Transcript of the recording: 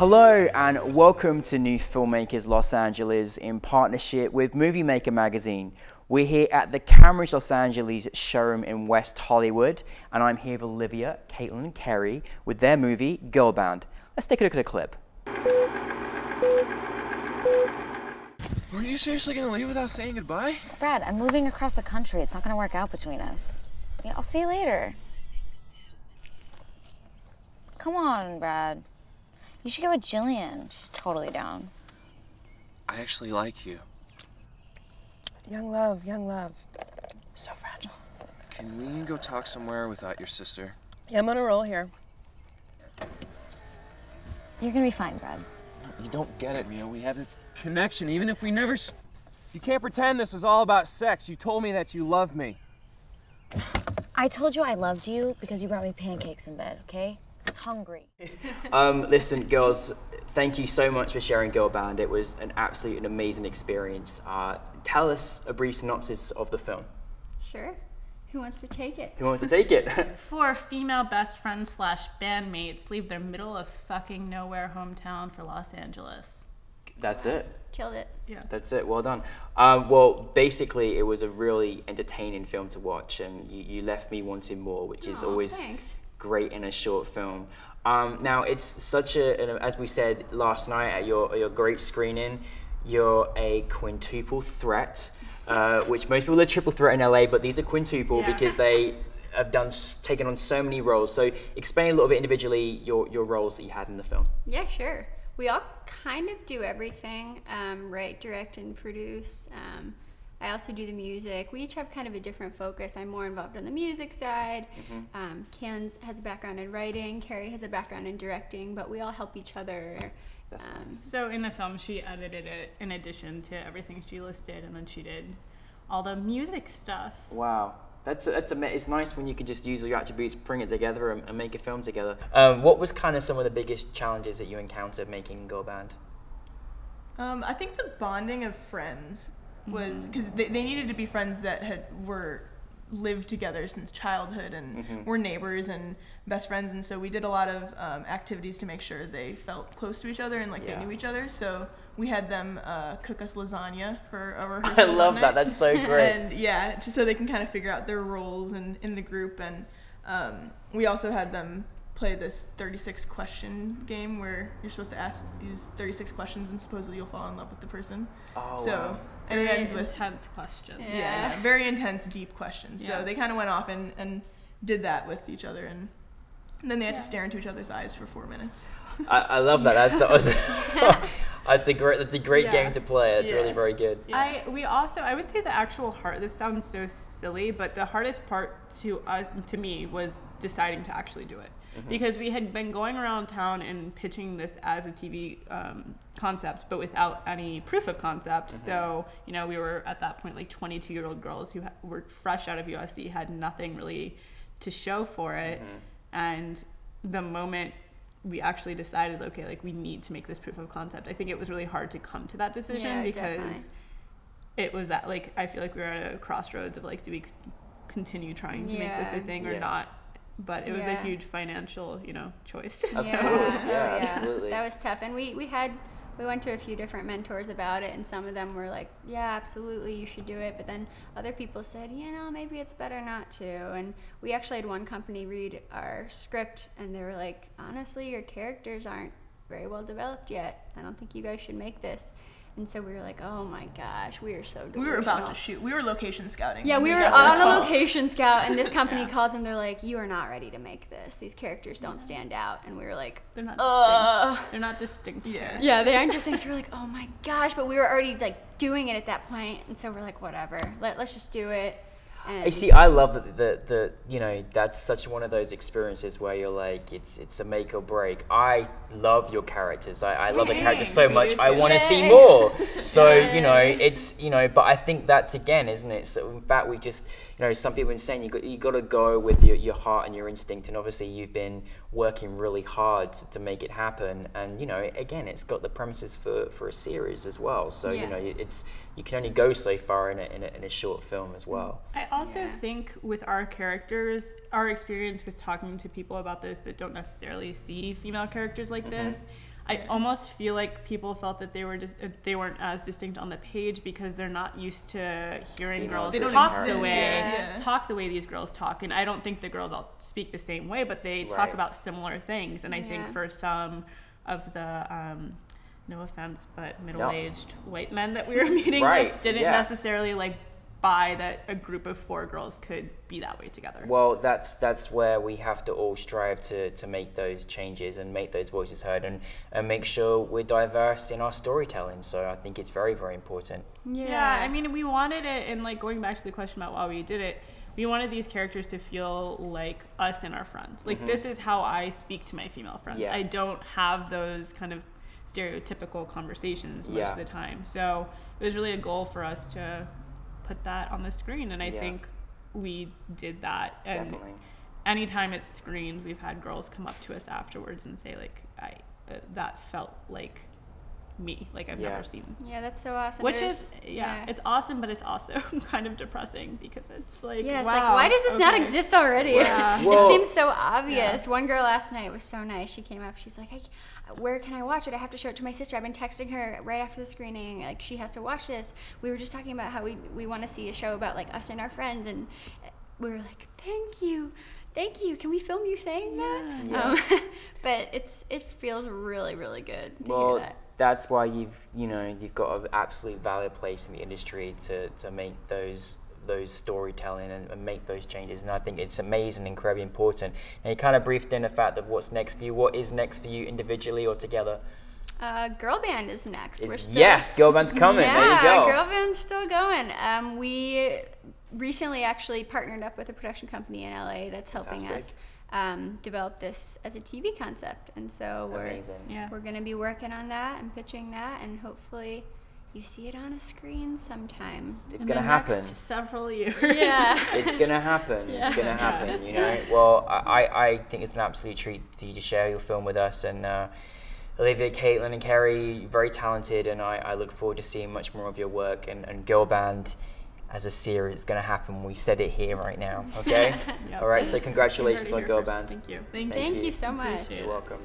Hello and welcome to New Filmmakers Los Angeles in partnership with Movie Maker Magazine. We're here at the Cambridge Los Angeles showroom in West Hollywood, and I'm here with Olivia, Caitlin, and Kerry with their movie Girl Band. Let's take a look at the clip. Were you seriously gonna leave without saying goodbye? Brad, I'm moving across the country. It's not gonna work out between us. Yeah, I'll see you later. Come on, Brad. You should go with Jillian. She's totally down. I actually like you. Young love, young love. So fragile. Can we go talk somewhere without your sister? Yeah, I'm on a roll here. You're gonna be fine, Brad. You don't get it, Rio. We have this connection, even if we never. S- you can't pretend this is all about sex. You told me that you love me. I told you I loved you because you brought me pancakes in bed, okay? I was hungry. Um, listen, girls, thank you so much for sharing Girl Band. It was an absolute and amazing experience. Uh, tell us a brief synopsis of the film. Sure. Who wants to take it? Who wants to take it? Four female best friends slash bandmates leave their middle of fucking nowhere hometown for Los Angeles. That's it. Killed it. Yeah. That's it. Well done. Um, well, basically, it was a really entertaining film to watch, and you, you left me wanting more, which is always thanks. Great in a short film. Um, now, it's such a, as we said last night at your your great screening, you're a quintuple threat, uh, which most people are triple threat in LA, but these are quintuple Yeah. because they have done taken on so many roles. So, explain a little bit individually your your roles that you had in the film. Yeah, sure. We all kind of do everything um, write, direct, and produce. Um, I also do the music. We each have kind of a different focus. I'm more involved on the music side. Um, Ken's has a background in writing. Kerry has a background in directing, but we all help each other. Um, So in the film, she edited it in addition to everything she listed, and then she did all the music stuff. Wow. That's that's ama- it's nice when you can just use all your attributes, bring it together, and, and make a film together. Um, what was kind of some of the biggest challenges that you encountered making Girl Band? Um, I think the bonding of friends was because they, they needed to be friends that had were lived together since childhood and were neighbors and best friends, and so we did a lot of um, activities to make sure they felt close to each other and like Yeah. they knew each other. So we had them uh, cook us lasagna for a rehearsal. i love that. That's so great. and yeah, so they can kind of figure out their roles in, in the group. And um, we also had them play this 36 question game where you're supposed to ask these 36 questions and supposedly you'll fall in love with the person. Oh, so, wow. and it ends with intense question. Yeah. yeah, yeah, very intense, deep questions. Yeah. So they kind of went off and, and did that with each other, and, and then they had to stare into each other's eyes for four minutes. I, I love that. That's that was, that's a great that's a great Yeah. game to play. It's really very good. I we also I would say the actual hard. This sounds so silly, but the hardest part to us to me was deciding to actually do it Mm-hmm. because we had been going around town and pitching this as a TV um, concept, but without any proof of concept. Mm-hmm. So you know we were at that point like 22 year old girls who ha- were fresh out of USC had nothing really to show for it, mm-hmm. and the moment we actually decided okay like we need to make this proof of concept i think it was really hard to come to that decision Yeah, because definitely. it was that like I feel like we were at a crossroads of like do we continue trying to make this a thing or Yeah. not but it was a huge financial you know choice Of yeah, course, oh, yeah, yeah. absolutely. That was tough, and we we had we went to a few different mentors about it, and some of them were like, "Yeah, absolutely, you should do it," but then other people said, "You know, maybe it's better not to." And we actually had one company read our script, and they were like, "Honestly, your characters aren't very well developed yet. I don't think you guys should make this." And so we were like, "Oh my gosh, we are so." We were about to shoot. We were location scouting. Yeah, we we were on a call. location scout, and this company calls and they're like, "You are not ready to make this. These characters don't stand out." And we were like, they're not "Uh." distinct they're not distinct Yeah. characters. Yeah, they aren't distinct. So we're like, "Oh my gosh!" But we were already like doing it at that point, and so we're like, "Whatever, Let, let's just do it." And I see. I love that the, the you know that's such one of those experiences where you're like it's it's a make or break. I love your characters. I, I love the characters so much. I want to see more. So you know it's you know. But I think that's again, isn't it? So in fact, we just you know some people have been saying you got you got to go with your, your heart and your instinct. And obviously you've been working really hard to, to make it happen. And you know again, it's got the premises for for a series as well. So you know it's you can only go so far in a, in a, in a short film as well. I also Yeah. think with our characters, our experience with talking to people about this that don't necessarily see female characters like mm-hmm. this, I almost feel like people felt that they were just uh, they weren't as distinct on the page because they're not used to hearing Female girls talk the way Yeah. talk the way these girls talk. And I don't think the girls all speak the same way, but they Right. talk about similar things. And I think for some of the um, no offense, but middle-aged white men that we were meeting Right, with didn't yeah. necessarily like buy that a group of four girls could be that way together. Well, that's that's where we have to all strive to, to make those changes and make those voices heard and, and make sure we're diverse in our storytelling. So I think it's very, very important. Yeah. I mean, we wanted it, and like going back to the question about why we did it, we wanted these characters to feel like us and our friends. Like, this is how I speak to my female friends. Mm-hmm. Yeah. I don't have those kind of stereotypical conversations most Yeah. of the time. So it was really a goal for us to put that on the screen, and I Yeah. think we did that. And Definitely. anytime it's screened, we've had girls come up to us afterwards and say, like, I uh, that felt like me, like I've Yeah. never seen Yeah, that's so awesome. which There's- is yeah, it's awesome, but it's also kind of depressing because it's like Yeah, it's wow, like, why does this not exist already? Yeah. It seems so obvious. One girl last night was so nice. She came up. She's like, I, "Where can I watch it? I have to show it to my sister. I've been texting her right after the screening. Like, she has to watch this. We were just talking about how we we want to see a show about like us and our friends, and we were like, thank you." Thank you. Can we film you saying that? Yeah. Um, but it's it feels really really good to Well, hear that. that's why you've you know you've got an absolute valid place in the industry to, to make those those storytelling and, and make those changes and I think it's amazing incredibly important and you kind of briefed in the fact of what's next for you what is next for you individually or together Uh, girl band is next. We're still, yes girl band's coming Yeah, there you go girl band's still going. Um, we recently actually partnered up with a production company in LA that's helping us um, develop this as a TV concept, and so we're amazing Yeah. we're gonna be working on that and pitching that, and hopefully you see it on a screen sometime. it's In gonna happen Next several years. Yeah. it's gonna happen. Yeah. It's gonna happen. You know. Well, I, I think it's an absolute treat for you to share your film with us, and uh, Olivia, Caitlin, and Kerry, very talented, and I, I look forward to seeing much more of your work. And, and Girl Band as a series It's gonna happen. We said it here right now. Okay. Yep. All right. So congratulations on here Girl first. Band. Thank you. Thank you. Thank you. you so much. Appreciate You're welcome.